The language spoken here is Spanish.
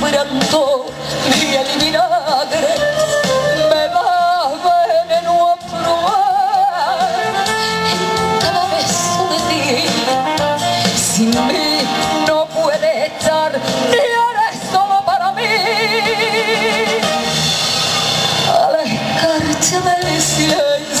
quebrando mi el vinagre me vas veneno a probar en cada beso de ti sin mí no puede estar ni eres solo para mí. A la escarcha del silencio